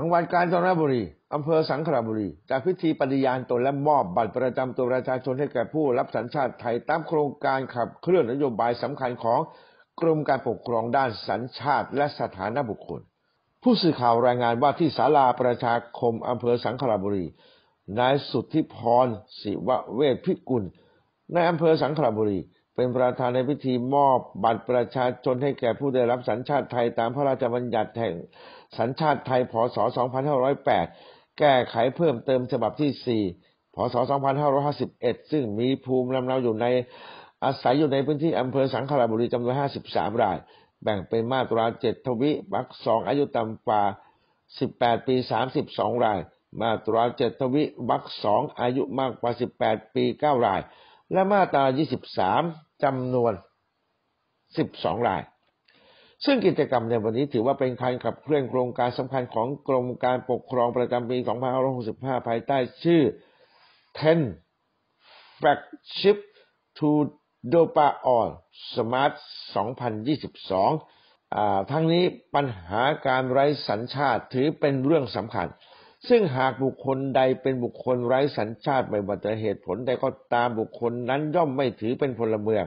จังวัดกาญจนบุรีอำเภอสังขละบุรี จากพิธีปฏิญาณตนและมอบบัตรประจำตัวประชาชนให้แก่ผู้รับสัญชาติไทยตามโครงการขับเคลื่อนนโยบายสำคัญของกรมการปกครองด้านสัญชาติและสถานะบุคคล ผู้สื่อข่าวรายงานว่าที่ศาลาประชาคมอำเภอสังขละบุรี นายสุทธิพรศิวเวชพิกุลในายอำเภอสังขละบุรีเป็นประธานในพิธีมอบบัตรประชาชนให้แก่ผู้ได้รับสัญชาติไทยตามพระราชบัญญัติแห่ง สัญชาติไทยพศ 2508 แก้ไขเพิ่มเติมฉบับที่ 4 พศ 2551 ซึ่งมีภูมิลำเนาอยู่ในอาศัยอยู่ในพื้นที่อำเภอสังขละบุรีจำนวน 53 ราย แบ่งเป็นมาตรา 7 ทวิวรรคสองอายุต่ำกว่า 18 ปี 32 ราย มาตรา 7 ทวิวรรคสองอายุมากกว่า 18 ปี 9 ราย และมาตรา 23จำนวน 12 ราย ซึ่งกิจกรรมในวันนี้ถือว่าเป็นการขับเคลื่อนโครงการสำคัญของกรมการปกครองประจำปี 2565 ภายใต้ชื่อ10 Flagship to Dopa All Smart 2022อ่าทั้งนี้ปัญหาการไร้สัญชาติถือเป็นเรื่องสำคัญ ซึ่งหากบุคคลใดเป็นบุคคลไร้สัญชาติไม่ว่าจะเหตุผลใดก็ตามบุคคลนั้นย่อมไม่ถือเป็นพลเมือง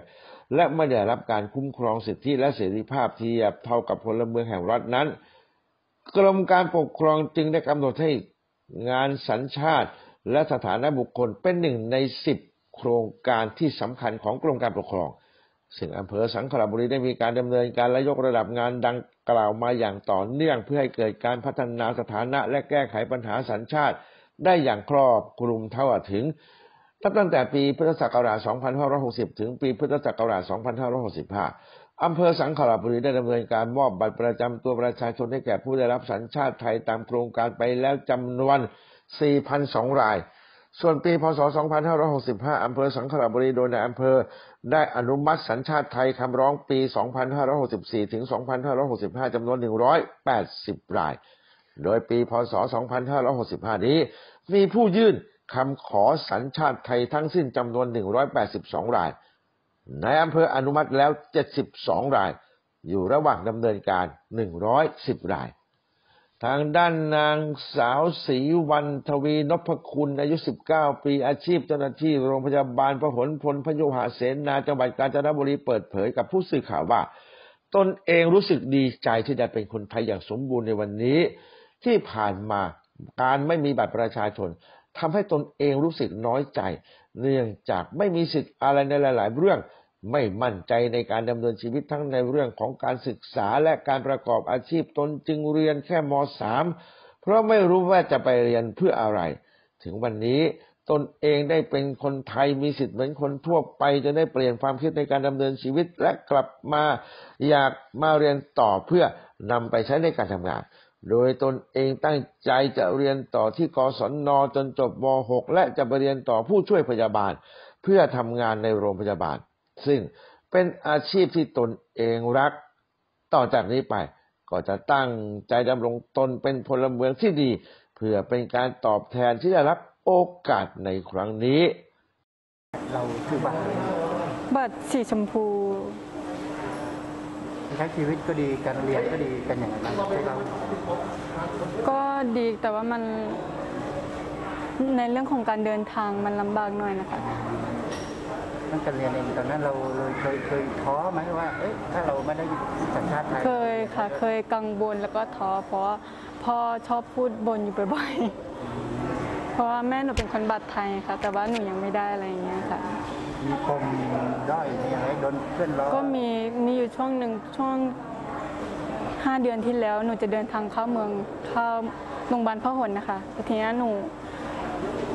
และไม่ได้รับการคุ้มครองสิทธิและเสรีภาพเทียบเท่ากับพลเมืองแห่งรัฐนั้น กรมการปกครองจึงได้กำหนดให้งานสัญชาติ และสถานะบุคคลเป็นหนึ่งในสิบโครงการที่สำคัญของกรมการปกครอง ซึ่งอำเภอสังขละบุรีได้มีการดำเนินการและยกระดับงานดังกล่าวมาอย่างต่อเนื่อง เพื่อให้เกิดการพัฒนาสถานะและแก้ไขปัญหาสัญชาติ ได้อย่างครอบคลุมเท่าถึง ตั้งแต่ปีพุทธศักราช 2560 ถึงปีพุทธศักราช 2565 อำเภอสังขละบุรีได้ดำเนินการมอบบัตรประจำตัวประชาชนให้แก่ผู้ได้รับสัญชาติไทยตามโครงการไปแล้วจำนวน 4,002 ราย ส่วนปีพศ 2565 อำเภอสังขละบุรีโดยในอำเภอได้อนุมัติสัญชาติไทยคำร้องปี 2564 ถึง 2565 จำนวน 180 ราย โดยปีพศ 2565 นี้มีผู้ยื่น คำขอสัญชาติไทยทั้งสิ้นจำนวน 182 ราย ในอำเภออนุมัติแล้ว 72 ราย อยู่ระหว่างดำเนินการ 110 ราย ทางด้านนางสาวศรีวันทวีนพคุณอายุ 19 ปีอาชีพเจ้าหน้าที่โรงพยาบาลพหลพลพยุหเสนาจังหวัดกาญจนบุรีเปิดเผยกับผู้สื่อข่าวว่า ตนเองรู้สึกดีใจที่ได้เป็นคนไทยอย่างสมบูรณ์ในวันนี้ ที่ผ่านมาการไม่มีบัตรประชาชน ทำให้ตนเองรู้สึกน้อยใจ เนื่องจากไม่มีสิทธิ์อะไรในหลาย ๆ เรื่อง ไม่มั่นใจในการดำเนินชีวิตทั้งในเรื่องของการศึกษาและการประกอบอาชีพตนจึงเรียนแค่ม .3 เพราะไม่รู้ว่าจะไปเรียนเพื่ออะไร ถึงวันนี้ตนเองได้เป็นคนไทยมีสิทธิ์เหมือนคนทั่วไปจะได้เปลี่ยนความคิดในการดำเนินชีวิตและกลับมาอยากมาเรียนต่อเพื่อนำไปใช้ในการทำงาน โดยตนเองตั้งใจจะเรียนต่อที่กศนนจนจบม .6 และจะไปเรียนต่อผู้ช่วยพยาบาล เพื่อทำงานในโรงพยาบาล ซึ่งเป็นอาชีพที่ตนเองรัก ต่อจากนี้ไป ก็จะตั้งใจดำรงตนเป็นพลเมืองที่ดี เพื่อเป็นการตอบแทนที่ได้รับโอกาสในครั้งนี้ เราคือบัตรบัตรสีชมพู ใช้ชีวิตก็ดีการเรียนก็ดีกันอย่างไรบ้างพวกเราก็ดีแต่ว่ามันในเรื่องของการเดินทางมันลำบากหน่อยนะคะตั้งแต่เรียนเองตอนนั้นเราเลยเคยเคยท้อไหมว่าเอ๊ะถ้าเราไม่ได้สัญชาติไทยเคยค่ะ เคยกังวลแล้วก็ท้อเพราะว่าพ่อชอบพูดบนอยู่บ่อยๆ เพราะว่าแม่หนูเป็นคนบัตรไทยค่ะ แต่ว่าหนูยังไม่ได้อะไรอย่างเงี้ยค่ะ มีปมด้อยมีอะไรโดนเพื่อนล้อก็มีมีอยู่ช่วงหนึ่งช่วงห้าเดือนที่แล้วหนูจะเดินทางเข้าเมืองเข้าโรงพยาบาลพหลนะคะแต่ทีนี้หนู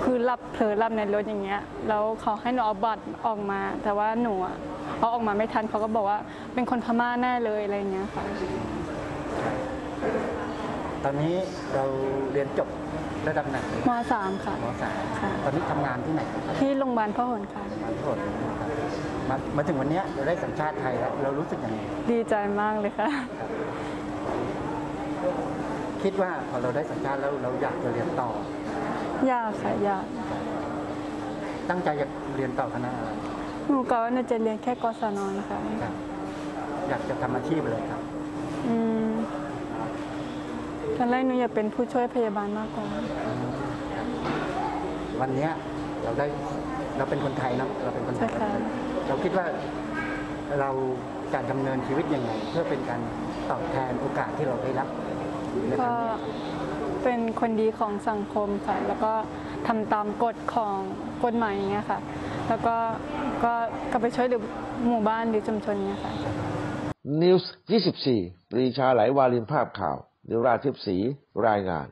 คือหลับเผลอหลับในรถอย่างเงี้ยแล้วเขาให้หนูเอาบัตรออกมา แต่ว่าหนูอะเอาออกมาไม่ทันเขาก็บอกว่าเป็นคนพม่าแน่เลยอะไรเงี้ยค่ะ ตอนนี้เราเรียนจบระดับไหนมสามค่ะ มสามค่ะ ตอนนี้ทำงานที่ไหนครับที่โรงพยาบาลพหลค่ะ มาโทษนะครับมามาถึงวันเนี้ยเราได้สัญชาติไทยแล้วเรารู้สึกยังไงดีใจมากเลยค่ะ คิดว่าพอเราได้สัญชาติแล้วเราอยากจะเรียนต่อ อยากค่ะอยากตั้งใจอยากเรียนต่อคณะอะไรหนูก็ว่าหนูจะเรียนแค่กศนนะคะ ครับอยากจะทำอาชีพเลยครับ อืม ตอนแรกหนูอยากเป็นผู้ช่วยพยาบาลมากกว่า วันเนี้ยเราได้เราเป็นคนไทยเนาะเราเป็นคนไทยใช่ค่ะ เราคิดว่าเราจะดำเนินชีวิตยังไง เพื่อเป็นการตอบแทนโอกาสที่เราได้รับในคก็รั้งนี้เป็นคนดีของสังคมค่ะ แล้วก็ทำตามกฎของกฎหมายอย่างเงี้ยค่ะ แล้วก็ก็ก็ไปช่วยเหลือหมู่บ้านหรือชุมชนเนี้ยค่ะนิวส์24 ปรีชาไหลวารินภาพข่าว หรือราชทิพสีรายงาน